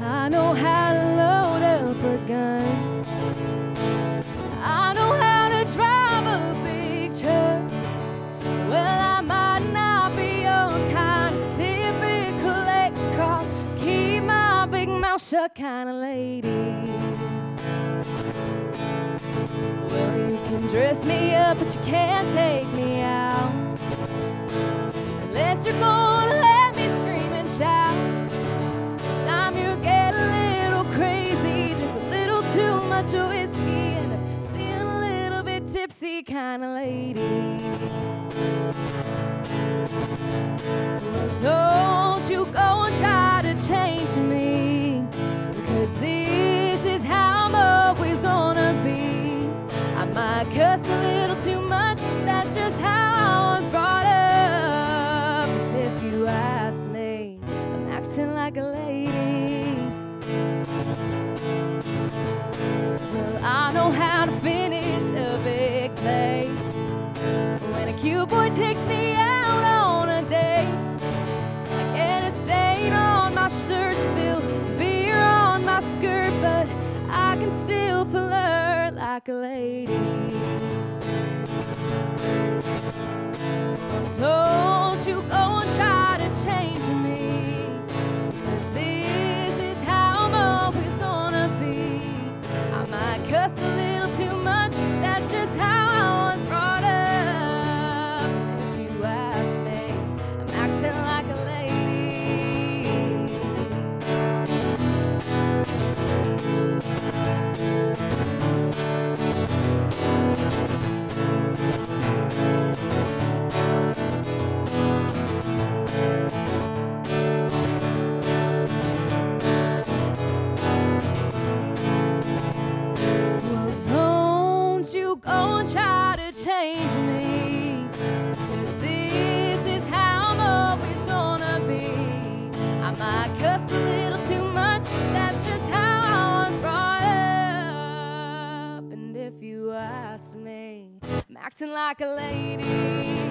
I know how to load up a gun. Shut kind of lady. Well, you can dress me up, but you can't take me out. Unless you're gonna let me scream and shout. Time you get a little crazy, drink a little too much whiskey, and I feel a little bit tipsy kind of lady. Don't you go and try to change me, because this is how I'm always gonna be. I might cuss a little too much, that's just how I was brought up. If you ask me, I'm acting like a lady. Well, I know how to finish a big play. When a cute boy takes me out on a date, I get a stain on my shirt, spill can still flirt like a lady. Change me. Cause this is how I'm always gonna be. I might cuss a little too much, that's just how I was brought up. And if you ask me, I'm acting like a lady.